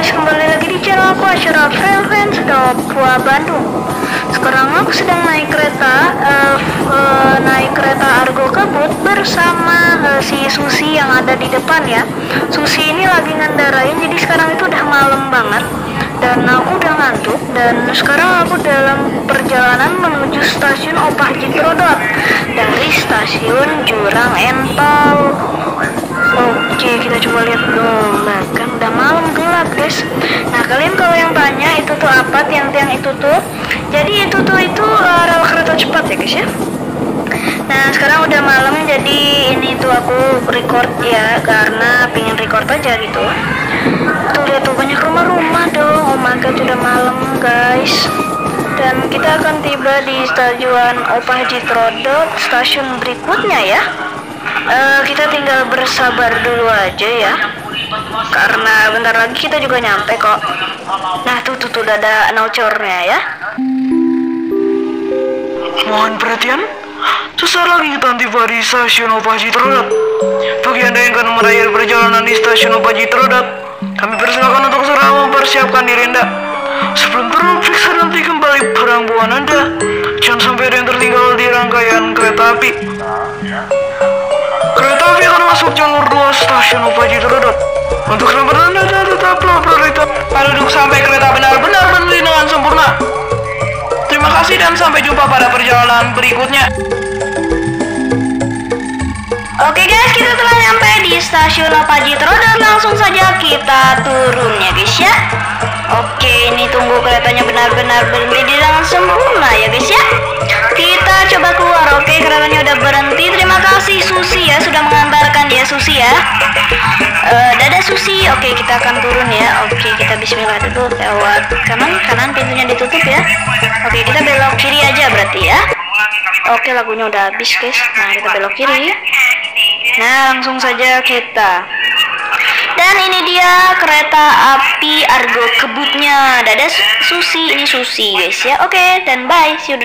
guys, kembali lagi di channel aku Trail Fans Papua Bandung. Sekarang aku sedang naik kereta uh, uh, Naik kereta Argo Kebut bersama uh, si Susi yang ada di depan ya. Susi ini lagi ngendarain jadi sekarang itu udah malam banget. Dan aku udah ngantuk dan sekarang aku dalam perjalanan menuju stasiun Opah Jitrodot. Dari stasiun Jurang Ental Oke, kita coba lihat dulu. Guys. Nah, kalian kalau yang tanya itu tuh apa tiang-tiang itu tuh? Jadi itu tuh itu uh, rel kereta cepat ya, guys ya. Nah, sekarang udah malam jadi ini tuh aku record ya karena pengen record aja gitu. Tuh lihat tuh banyak rumah-rumah dong. Oh my god, udah malam, guys. Dan kita akan tiba di stasiun Opah Jitrodot stasiun berikutnya ya uh, kita tinggal bersabar dulu aja ya. Karena bentar lagi kita juga nyampe kok. Nah tuh tuh tuh udah ada naucornya ya. Mohon perhatian. Susah lagi kita tiba di stasiun Opaji Trodat Bagi anda yang akan merayakan perjalanan di stasiun Opaji Trodat Kami persilakan untuk segera mempersiapkan diri anda. Sebelum turun periksa nanti kembali barang bawaan anda. Jangan sampai ada yang tertinggal di rangkaian kereta api masuk jalur 2 stasiun Upaji Terodot. Untuk keselamatan Anda tetaplah prioritas duduk sampai kereta benar-benar berdiri dengan sempurna. Terima kasih dan sampai jumpa pada perjalanan berikutnya. Oke guys, kita telah nyampe di stasiun Apaji Terodot. Langsung saja kita turun ya guys ya. Oke, ini tunggu keretanya benar-benar berhenti dengan sempurna ya guys ya. Kita coba keluar. Oke, keretanya udah berhenti. Susi ya. Uh, dadah Susi. Oke, kita akan turun ya. Oke, kita Bismillah dulu lewat kanan. Kanan pintunya ditutup ya. Oke, kita belok kiri aja berarti ya. Oke, lagunya udah habis guys. Nah, kita belok kiri. Nah, langsung saja kita dan ini dia kereta api Argo Kebutnya. Dadah Susi, ini Susi guys ya. Oke, dan bye. See you